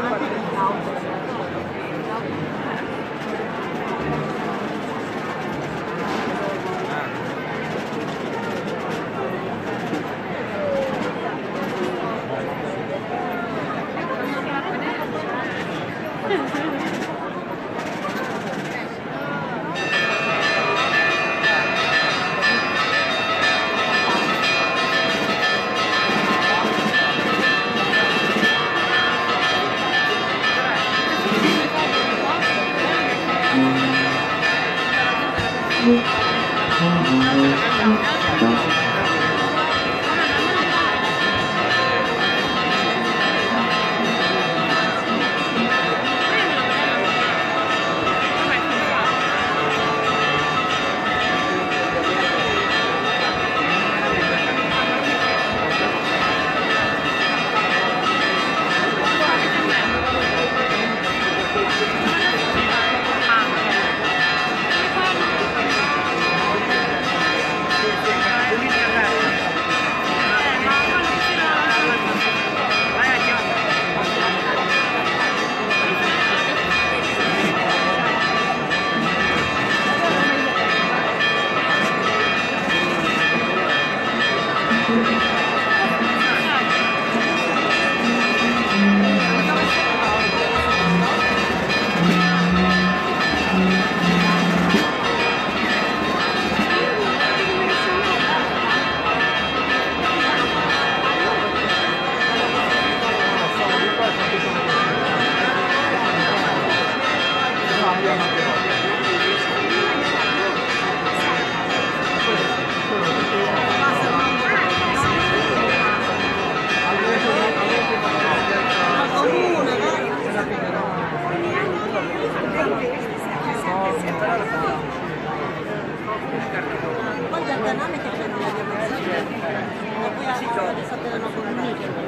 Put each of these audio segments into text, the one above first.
But we. Thank you. 市長、里山小泉市長。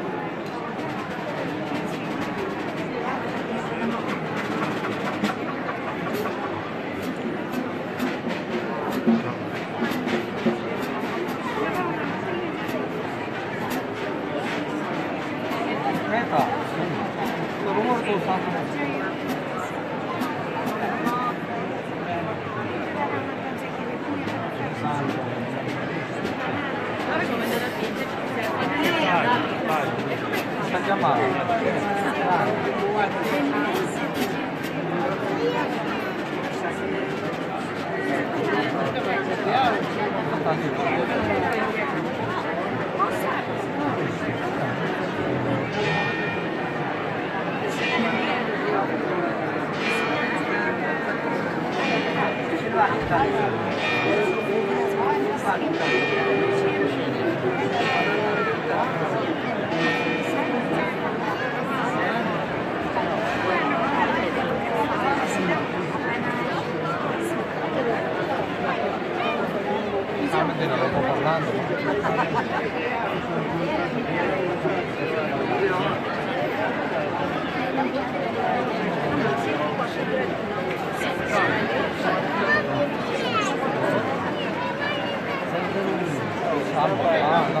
か。ロマルトさん。chiamava. Thank you. Ah, no.